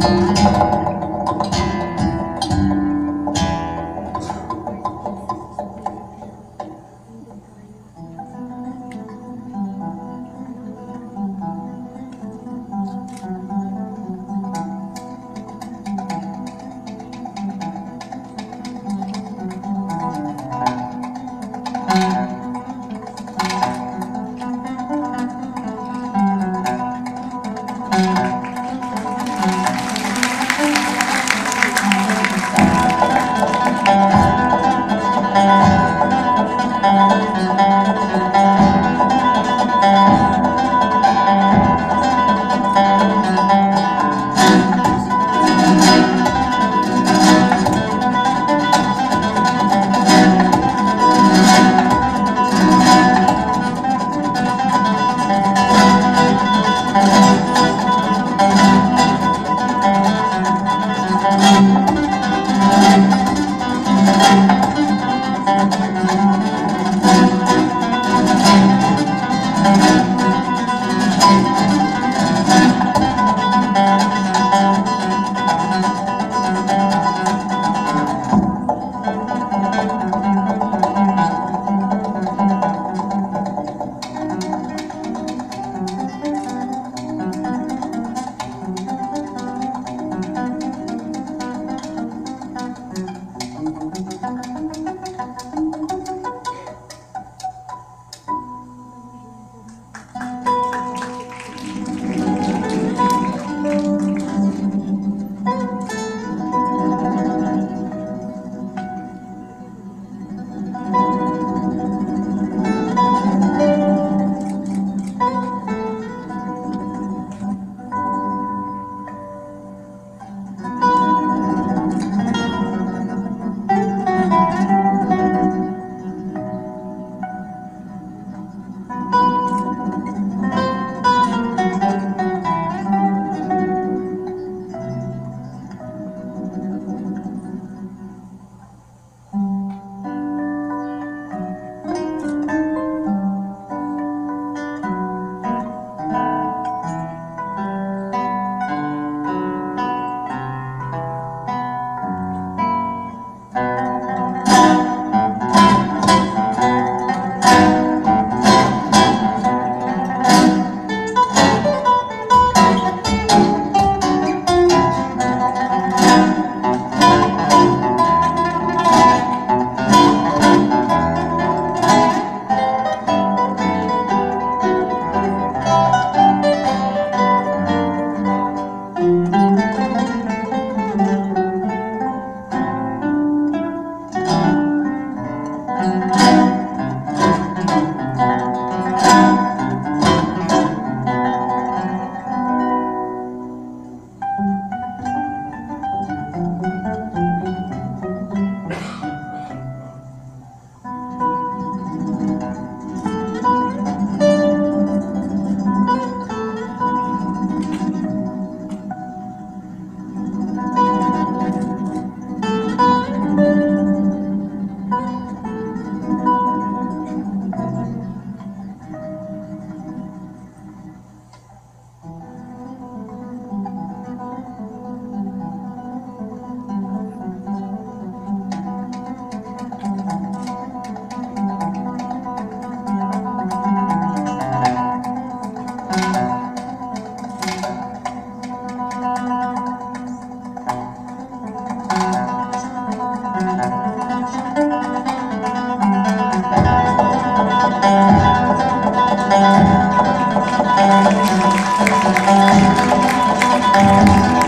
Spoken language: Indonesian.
Música Thank you.